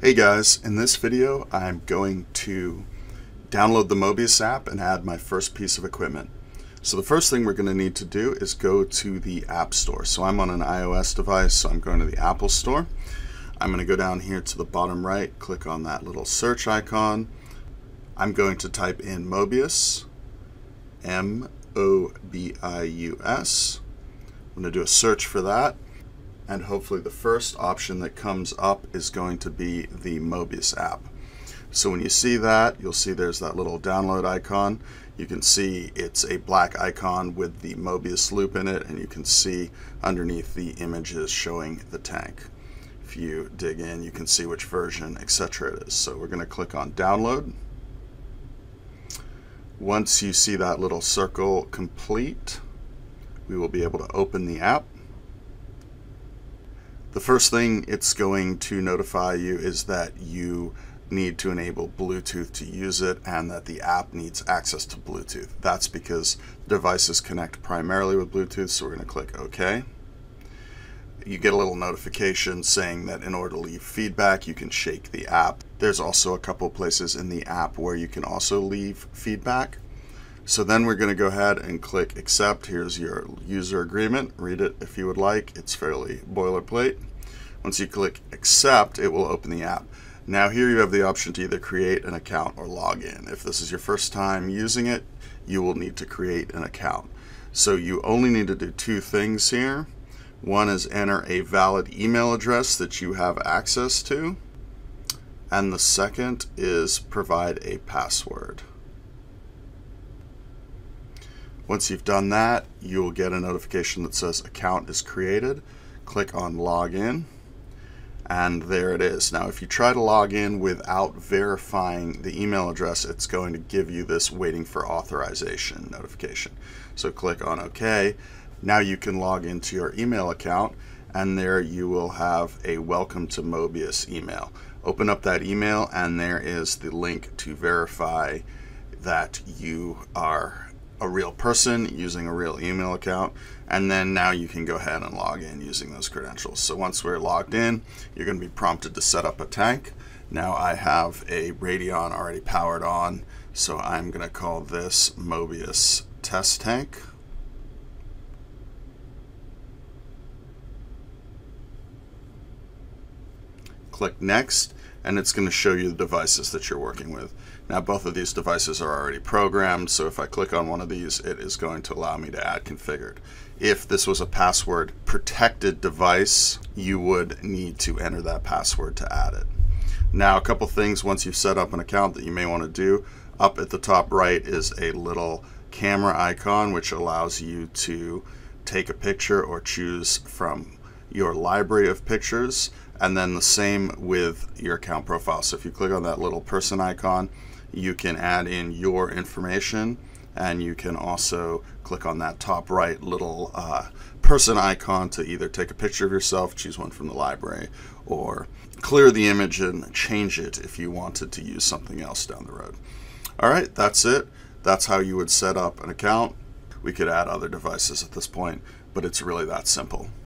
Hey guys, in this video I'm going to download the Mobius app and add my first piece of equipment. So the first thing we're going to need to do is go to the App Store. So I'm on an iOS device, so I'm going to the Apple Store. I'm going to go down here to the bottom right, click on that little search icon. I'm going to type in Mobius, M-O-B-I-U-S. I'm going to do a search for that and hopefully the first option that comes up is going to be the Mobius app. So when you see that, you'll see there's that little download icon. You can see it's a black icon with the Mobius loop in it, and you can see underneath the images showing the tank. If you dig in, you can see which version, etc. it is. So we're going to click on download. Once you see that little circle complete, we will be able to open the app. The first thing it's going to notify you is that you need to enable Bluetooth to use it and that the app needs access to Bluetooth. That's because devices connect primarily with Bluetooth, so we're going to click OK. You get a little notification saying that in order to leave feedback, you can shake the app. There's also a couple places in the app where you can also leave feedback. So then we're going to go ahead and click accept. Here's your user agreement. Read it if you would like. It's fairly boilerplate. Once you click accept, it will open the app. Now here you have the option to either create an account or log in. If this is your first time using it, you will need to create an account. So you only need to do two things here. One is enter a valid email address that you have access to. And the second is provide a password. Once you've done that, you'll get a notification that says account is created. Click on login and there it is. Now if you try to log in without verifying the email address, it's going to give you this waiting for authorization notification. So click on OK. Now you can log into your email account and there you will have a welcome to Mobius email. Open up that email and there is the link to verify that you are a real person using a real email account and then now you can go ahead and log in using those credentials. So once we're logged in, you're going to be prompted to set up a tank. Now I have a Radion already powered on, so I'm going to call this Mobius Test Tank. Click Next, and it's going to show you the devices that you're working with. Now both of these devices are already programmed, so if I click on one of these, it is going to allow me to add configured. If this was a password protected device, you would need to enter that password to add it. Now a couple things once you've set up an account that you may want to do. Up at the top right is a little camera icon which allows you to take a picture or choose from your library of pictures and then the same with your account profile. So if you click on that little person icon, you can add in your information and you can also click on that top right little uh, person icon to either take a picture of yourself, choose one from the library, or clear the image and change it if you wanted to use something else down the road. All right, that's it. That's how you would set up an account. We could add other devices at this point, but it's really that simple.